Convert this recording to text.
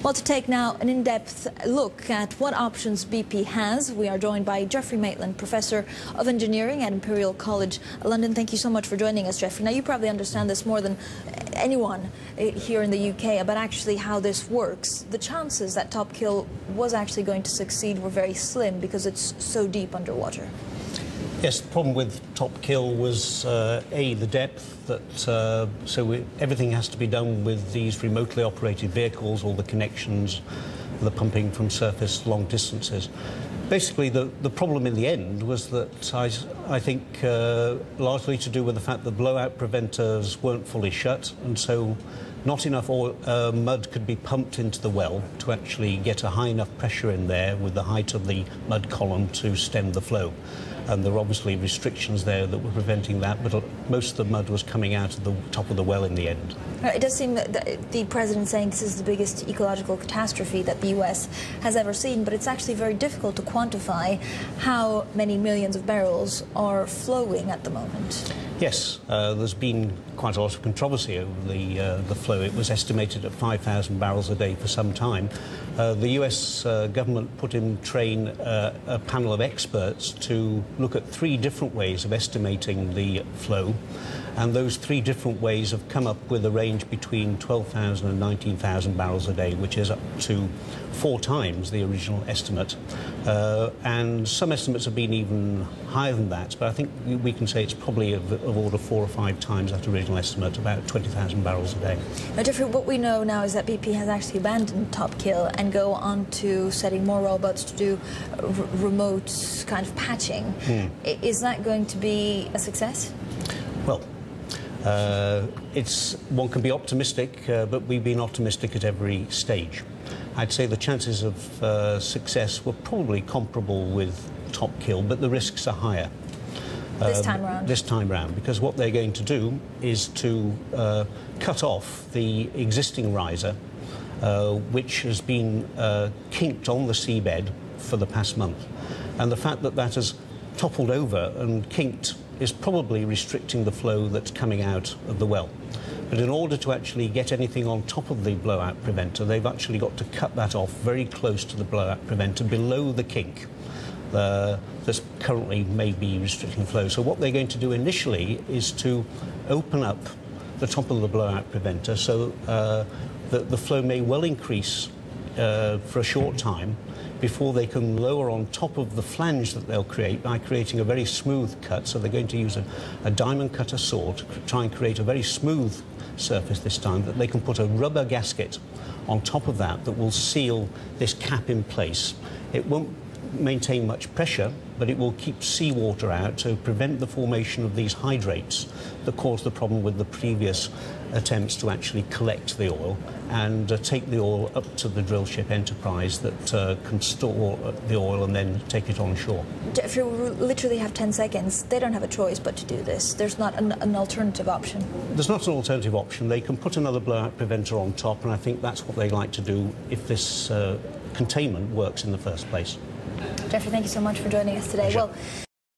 Well, to take now an in-depth look at what options BP has, we are joined by Geoffrey Maitland, Professor of Engineering at Imperial College London. Thank you so much for joining us, Geoffrey. Now, you probably understand this more than anyone eh, here in the UK about actually how this works. The chances that Top Kill was actually going to succeed were very slim because it's so deep underwater. Yes, the problem with Top Kill was uh, a the depth that uh, so we, everything has to be done with these remotely operated vehicles, all the connections, the pumping from surface long distances. Basically, the, the problem in the end was that I, I think uh, largely to do with the fact that blowout preventers weren't fully shut, and so not enough oil, uh, mud could be pumped into the well to actually get a high enough pressure in there with the height of the mud column to stem the flow and there were obviously restrictions there that were preventing that, but most of the mud was coming out of the top of the well in the end. Uh, it does seem that the president saying this is the biggest ecological catastrophe that the U.S. has ever seen, but it's actually very difficult to quantify how many millions of barrels are flowing at the moment. Yes, uh, there's been quite a lot of controversy over the, uh, the flow. It was estimated at 5,000 barrels a day for some time. Uh, the US uh, government put in train uh, a panel of experts to look at three different ways of estimating the flow. And those three different ways have come up with a range between 12,000 and 19,000 barrels a day, which is up to four times the original estimate. Uh, and some estimates have been even higher than that, but I think we can say it's probably of, of order four or five times that original estimate, about 20,000 barrels a day. Now, Geoffrey, what we know now is that BP has actually abandoned Top Kill and go on to setting more robots to do remote kind of patching. Hmm. Is that going to be a success? Well, uh, it's, one can be optimistic, uh, but we've been optimistic at every stage. I'd say the chances of uh, success were probably comparable with Top Kill, but the risks are higher. This um, time round? This time round, because what they're going to do is to uh, cut off the existing riser, uh, which has been uh, kinked on the seabed for the past month. And the fact that that has toppled over and kinked is probably restricting the flow that's coming out of the well. But in order to actually get anything on top of the blowout preventer, they've actually got to cut that off very close to the blowout preventer, below the kink. Uh, that's currently may be restricting flow. So what they're going to do initially is to open up the top of the blowout preventer so uh, that the flow may well increase uh, for a short time before they can lower on top of the flange that they'll create by creating a very smooth cut. So they're going to use a, a diamond cutter saw to try and create a very smooth surface this time that they can put a rubber gasket on top of that that will seal this cap in place. It won't maintain much pressure, but it will keep seawater out to prevent the formation of these hydrates that caused the problem with the previous attempts to actually collect the oil and uh, take the oil up to the drill ship Enterprise that uh, can store uh, the oil and then take it on shore. If you literally have 10 seconds, they don't have a choice but to do this. There's not an, an alternative option. There's not an alternative option. They can put another blowout preventer on top, and I think that's what they like to do if this uh, containment works in the first place. Geoffrey, thank you so much for joining us today. Well.